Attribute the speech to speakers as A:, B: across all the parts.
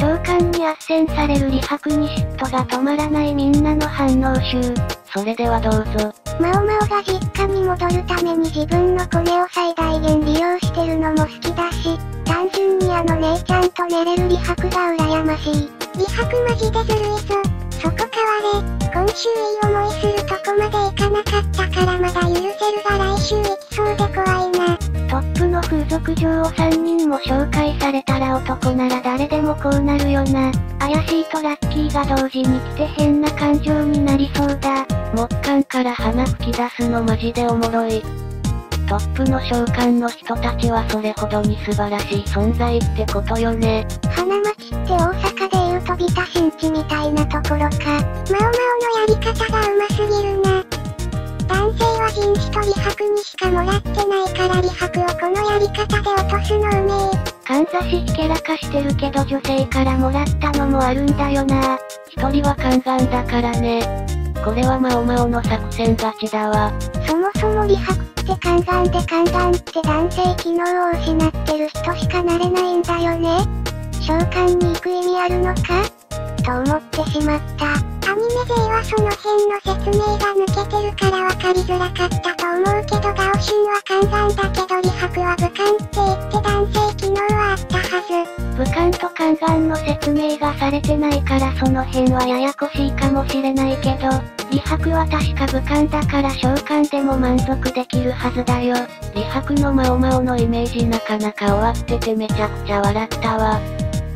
A: 召喚に斡旋される李白に嫉妬が止まらないみんなの反応集。
B: それではどうぞ。
C: マオマオが実家に戻るために自分のコネを最大限利用してるのも好きだし、単純にあの姉ちゃんと寝れる李白が羨ましい。
D: 李白マジでずるいぞ。そこ変われ。今週いい思いするとこまでいかなかったからまだ許せるが来週行きそうで怖いな。
A: トップの風俗嬢を3人も紹介されたら男なら誰でもこうなるよな。怪しいとラッキーが同時に来て変な感情になりそうだ。
B: 木管から鼻吹き出すのマジでおもろい。トップの召喚の人たちはそれほどに素晴らしい存在ってことよね。
C: 花巻って大阪でいう飛びた新地みたいなところか。マオマオ
D: のやり方が上手すぎるな。男性は人種と利白にしかもらってないから利白り方で落とすのうめえ。
A: かんざしひけらかしてるけど女性からもらったのもあるんだよな。
B: 一人はカンガンだからね。これはマオマオの作戦勝ちだわ。
C: そもそも利白ってカンガンでカンガンって男性機能を失ってる人しかなれないんだよね。召喚に行く意味あるのか？と思ってしまった。
D: アニメ勢はその辺の説明が抜けてるから分かりづらかったと思うけどガオシュンはカンガンだけどリハクは武漢って言って男性機能はあったはず。
A: 武漢とカンガンの説明がされてないからその辺はややこしいかもしれないけど、リハクは確か武漢だから召喚でも満足できるはずだよ。
B: リハクのマオマオのイメージなかなか終わっててめちゃくちゃ笑ったわ。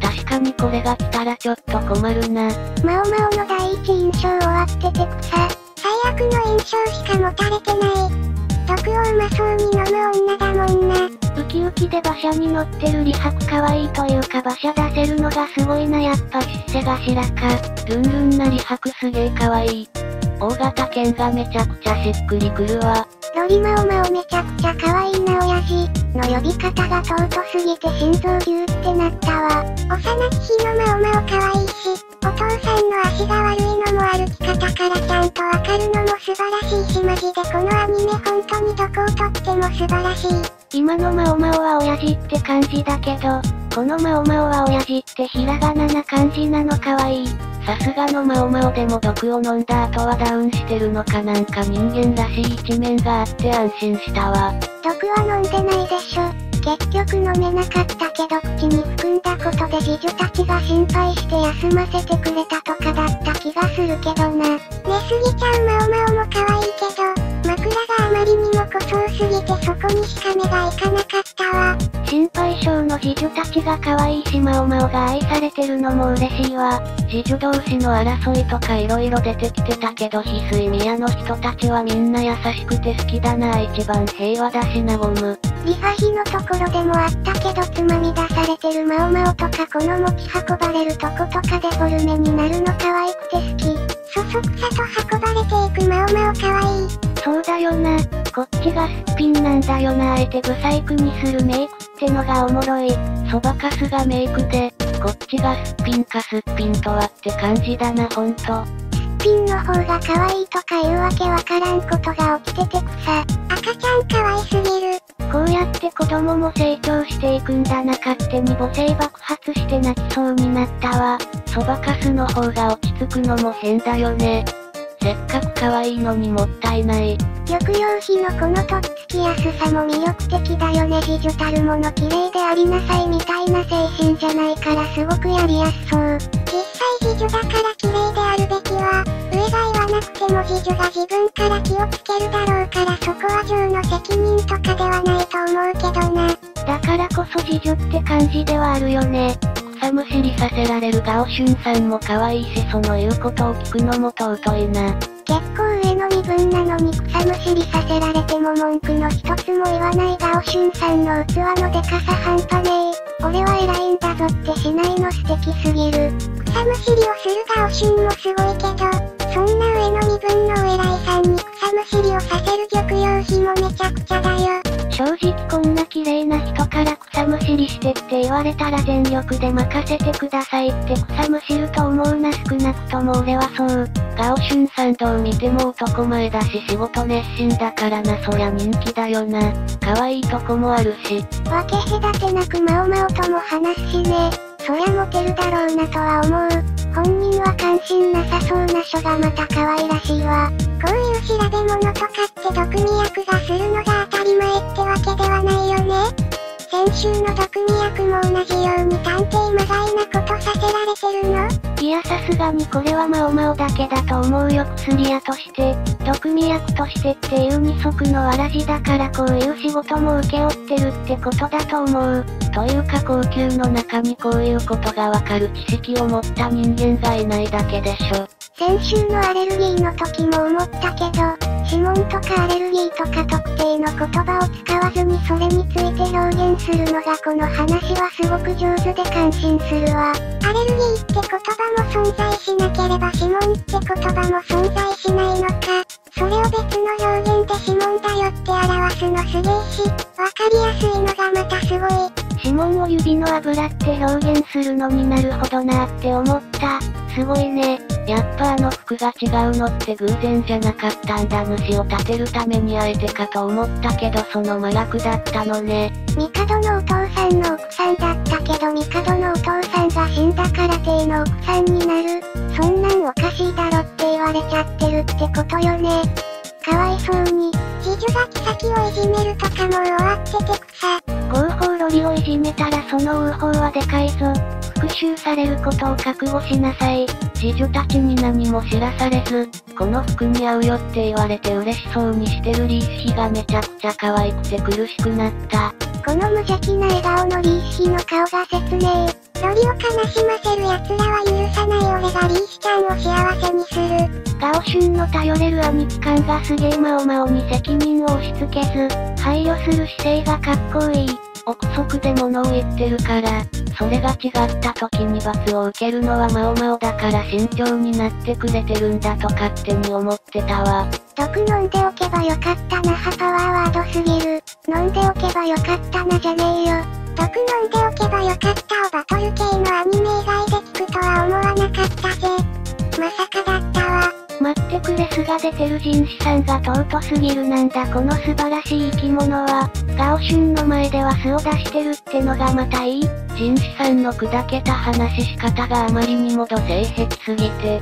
B: 確かにこれが来たらちょっと困るな。
C: マオマオの第一印象終わってて草。
D: 最悪の印象しか持たれてない。毒をうまそうに飲む女だもんな。
A: ウキウキで馬車に乗ってるリハク可愛いというか馬車出せるのがすごいなやっぱ出世頭か。
B: ルンルンなリハクすげえ可愛い。大型犬がめちゃくちゃしっくりくるわ。
C: ロリマオマオめちゃくちゃ可愛いな親父。の呼び方が尊すぎて心臓ギューってなったわ。
D: 幼き日のマオマオ可愛いし、お父さんの足が悪いのも歩き方からちゃんとわかるの素晴らしいしマジでこのアニメ本当にどこをとっても素晴らしい。
A: 今のマオマオは親父って感じだけど、このマオマオは親父ってひらがなな感じなの可愛い。
B: さすがのマオマオでも毒を飲んだ後はダウンしてるのかなんか人間らしい一面があって安心したわ。
C: 毒は飲んでないでしょ。結局飲めなかったけど口に含んだことで次女たちが心配して休ませてくれたとかだった気がするけどな。寝
D: すぎちゃうマオマオこにしか目がいかなかったわ。
A: 心配性の次女たちが可愛いしマオマオが愛されてるのも嬉しいわ。
B: 次女同士の争いとか色々出てきてたけど翡翠宮の人たちはみんな優しくて好きだな一番平和だしなゴム。
C: リハヒのところでもあったけどつまみ出されてるマオマオとかこの持ち運ばれるとことかデフォルメになるの可愛くて好き。
D: そそくさと運ばれていくマオマオ可愛い。
A: そうだよな。こっちがすっぴんなんだよなあえてブサイクにするメイクってのがおもろい。
B: そばかすがメイクで、こっちがすっぴんかすっぴんとはって感じだなほんと。すっ
C: ぴんの方が可愛いとかいうわけわからんことが起きてて草。
D: 赤ちゃん可愛すぎる。
A: こうやって子供も成長していくんだな勝手に母性爆発して泣きそうになったわ。
B: そばかすの方が落ち着くのも変だよね。せっかく可愛いのにもったいない。
C: 抑揚比のこのとっつきやすさも魅力的だよね自助たるもの綺麗でありなさいみたいな精神じゃないからすごくやりやすそう。
D: 実際自助だから綺麗であるべきは、上が言わなくても自助が自分から気をつけるだろうからそこは上の責任とかではないと思うけどな。
A: だからこそ自助って感じではあるよね。
B: 草むしりさせられるガオシュンさんも可愛いしその言うことを聞くのも尊いな。
C: 結構上の身分なのに草むしりさせられても文句の一つも言わないガオシュンさんの器のでかさ半端ねえ。俺は偉いんだぞってしないの素敵すぎる。
D: 草むしりをするガオシュンもすごいけど、そんな上の身分のお偉いさんに草むしりをさせる玉葉妃もめちゃくちゃだよ。
A: 正直こんな綺麗な人から草むしりしてって言われたら全力で任せてくださいって草むしると思うな少なくとも俺はそう。
B: ガオシュンさんどう見ても男前だし仕事熱心だからなそりゃ人気だよな。可愛いとこもあるし。
C: 分け隔てなくマオマオとも話すしね。そりゃモテるだろうなとは思う。本人は関心なさそうな書がまた可愛らしいわ。
D: こういう調べ物とかって毒味役がするのが当たり前ってわけではないよね。先週の毒味役も同じように探偵まがいなことさせられてるの？
A: いやさすがにこれはマオマオだけだと思うよ薬屋として、毒味役としてっていう二足のわらじだからこういう仕事も請け負ってるってことだと思う。というか高級の中にこういうことがわかる知識を持った人間がいないだけでしょ。
C: 先週のアレルギーの時も思ったけど、指紋とかアレルギーとか特定の言葉を使わずにそれについて表現するのがこの話はすごく上手で感心するわ。
D: アレルギーって言葉も存在しなければ指紋って言葉も存在しないのか。それを別の表現で指紋だよって表すのすげえし、わかりやすいのがまたすごい。
A: 指紋を指の油って表現するのになるほどなって思った。すごいね。やっぱあの服が違うのって偶然じゃなかったんだ主を立てるためにあえてかと思ったけどその真逆だったのね。
C: 帝のお父さんの奥さんだったけど帝のお父さんが死んだから帝の奥さんになる。そんなんおかしいだろって言われちゃってるってことよね。かわいそうに。
D: 次女が妃をいじめるとかも終わってて草。
A: 合法ロリをいじめたらそのウーホーはでかいぞ。復讐されることを覚悟しなさい。次女たちに何も知らされず、この服に合うよって言われて嬉しそうにしてるリースヒがめちゃくちゃ可愛くて苦しくなった。
C: この無邪気な笑顔のリースヒの顔が説明。
D: ロリを悲しませる奴らは許さない俺がリースちゃんを幸せにする。
A: ガオシュンの頼れる兄貴感がすげえマオマオに責任を押し付けず、配慮する姿勢がかっこいい。憶測で物を言ってるから、それが違った時に罰を受けるのはマオマオだから慎重になってくれてるんだと勝手に思ってたわ。
C: 毒飲んでおけばよかったなハパワーワードすぎる。飲んでおけばよかったなじゃねえよ。
D: 毒飲んでおけばよかったをバトル系のアニメ以外で聞くとは思わなかったぜ。まさかだったわ。
A: 待ってくれすが出てる人種さんが尊すぎるなんだこの素晴らしい生き物は、ガオシュンの前では素を出してるってのがまたいい。人種さんの砕けた話し方があまりにも土性癖すぎて、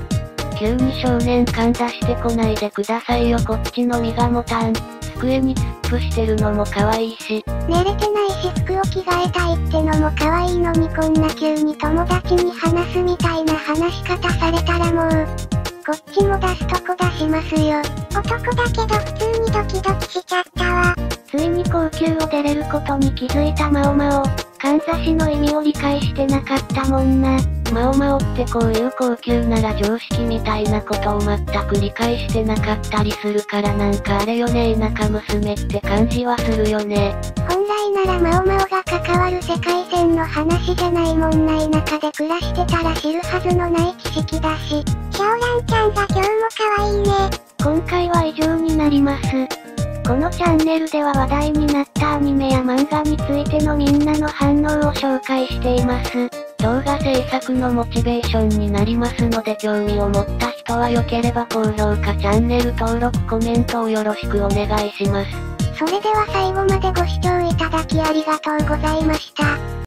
A: 急に少年感出してこないでくださいよこっちの身が持たん。机に突っ伏してるのも可愛いし。
C: 寝れてないし服を着替えたいってのも可愛いのにこんな急に友達に話すみたいな話し方されたらもう、こっちも出すとこ出しますよ。
D: 男だけど普通にドキドキしちゃったわ。
A: ついに高級を出れることに気づいたマオマオ。かんざしの意味を理解してなかったもんな。マオマオってこういう高級なら常識みたいなことを全く理解してなかったりするからなんかあれよね田舎娘って感じはするよね。
C: 本来ならマオマオが関わる世界線の話じゃないもんな田舎で暮らしてたら知るはずのない知識だし。
D: ャオランちゃんが今日も可愛いね。
A: 今回は以上になります。このチャンネルでは話題になったアニメや漫画についてのみんなの反応を紹介しています。動画制作のモチベーションになりますので興味を持った人は良ければ高評価チャンネル登録コメントをよろしくお願いします。
C: それでは最後までご視聴いただきありがとうございました。